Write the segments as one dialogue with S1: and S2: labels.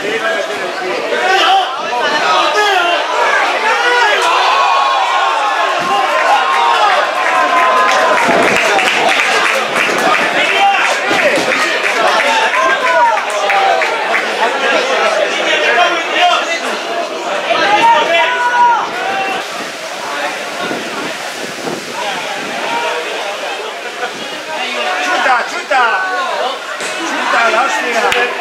S1: Chuta, chuta. Chuta, la hostia.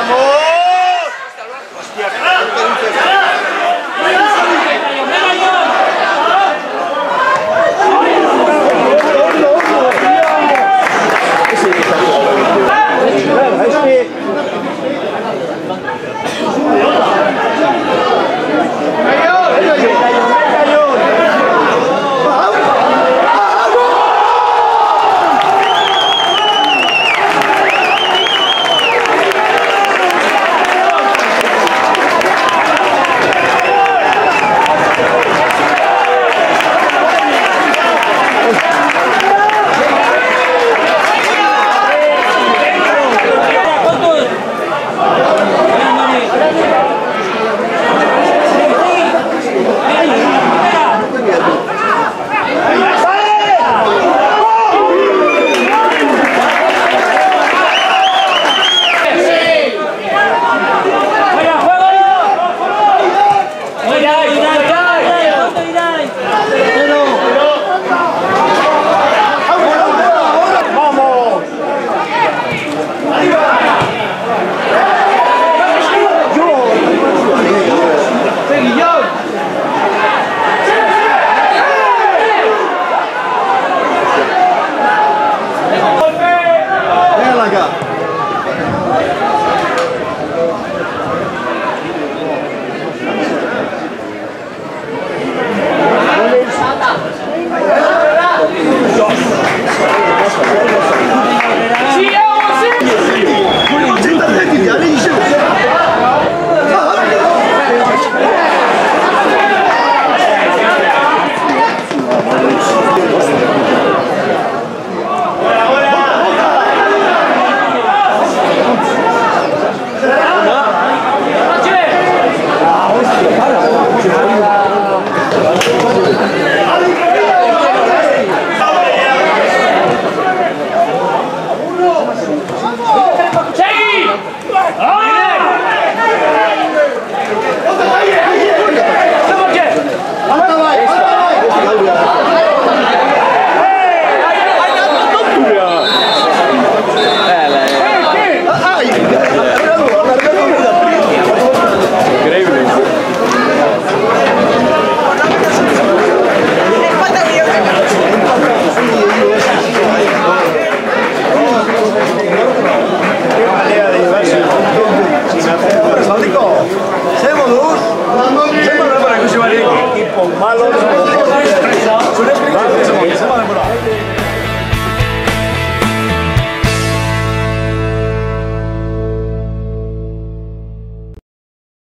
S1: Vamos!